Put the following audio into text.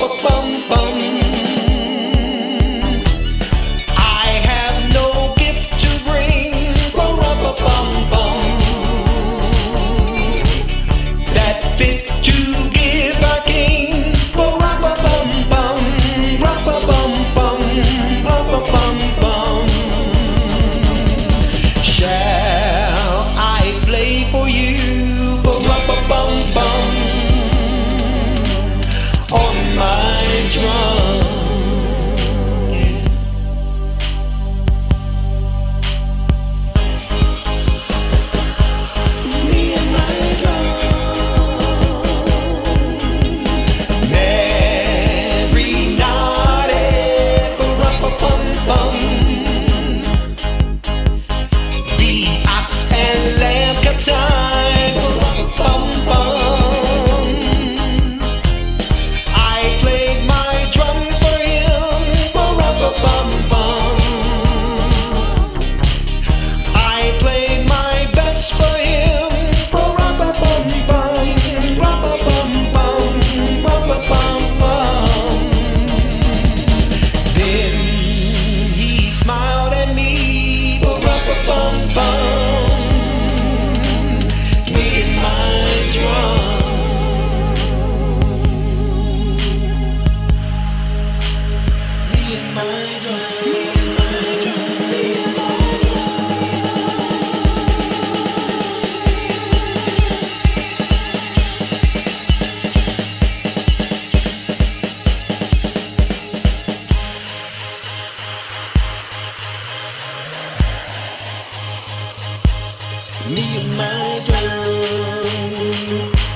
빡빡 Me and my drum.